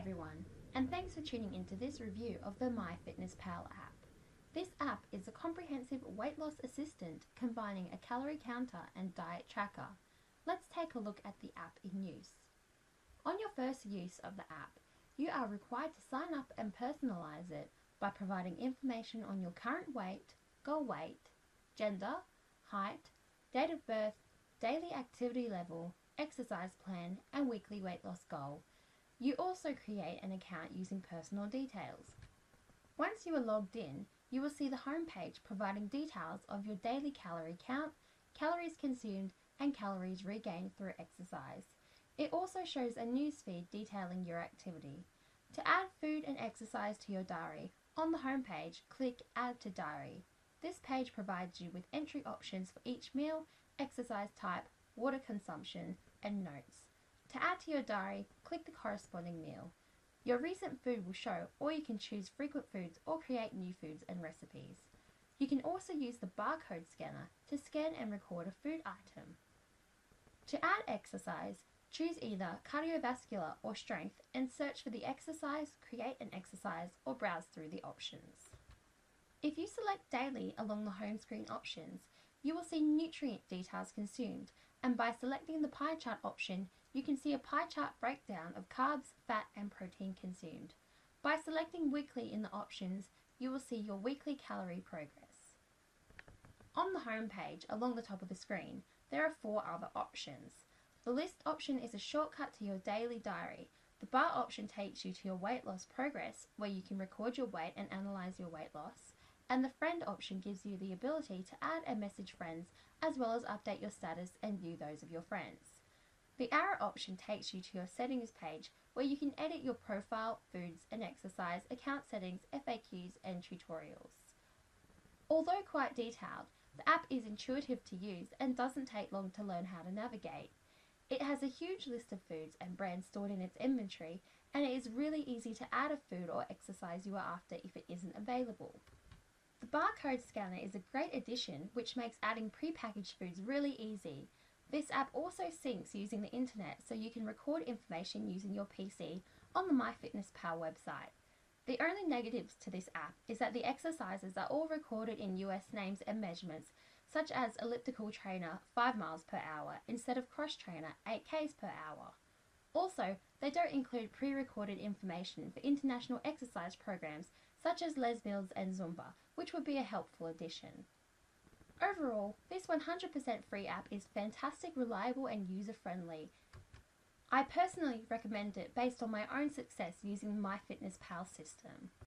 everyone, and thanks for tuning into this review of the MyFitnessPal app. This app is a comprehensive weight loss assistant combining a calorie counter and diet tracker. Let's take a look at the app in use. On your first use of the app, you are required to sign up and personalize it by providing information on your current weight, goal weight, gender, height, date of birth, daily activity level, exercise plan, and weekly weight loss goal. You also create an account using personal details. Once you are logged in, you will see the home page providing details of your daily calorie count, calories consumed, and calories regained through exercise. It also shows a newsfeed detailing your activity. To add food and exercise to your diary, on the home page, click Add to Diary. This page provides you with entry options for each meal, exercise type, water consumption, and notes. To add to your diary, click the corresponding meal. Your recent food will show, or you can choose frequent foods or create new foods and recipes. You can also use the barcode scanner to scan and record a food item. To add exercise, choose either cardiovascular or strength and search for the exercise, create an exercise, or browse through the options. If you select daily along the home screen options, you will see nutrient details consumed and by selecting the pie chart option, you can see a pie chart breakdown of carbs, fat and protein consumed. By selecting weekly in the options, you will see your weekly calorie progress. On the home page, along the top of the screen, there are four other options. The list option is a shortcut to your daily diary. The bar option takes you to your weight loss progress, where you can record your weight and analyze your weight loss. And the friend option gives you the ability to add and message friends, as well as update your status and view those of your friends. The arrow option takes you to your settings page, where you can edit your profile, foods and exercise, account settings, FAQs and tutorials. Although quite detailed, the app is intuitive to use and doesn't take long to learn how to navigate. It has a huge list of foods and brands stored in its inventory, and it is really easy to add a food or exercise you are after if it isn't available. The barcode scanner is a great addition which makes adding pre-packaged foods really easy. This app also syncs using the internet so you can record information using your PC on the MyFitnessPal website. The only negatives to this app is that the exercises are all recorded in US names and measurements such as elliptical trainer 5 miles per hour instead of cross trainer 8 k's per hour. Also, they don't include pre-recorded information for international exercise programs such as Les Mills and Zumba, which would be a helpful addition. Overall, this 100% free app is fantastic, reliable and user-friendly. I personally recommend it based on my own success using the MyFitnessPal system.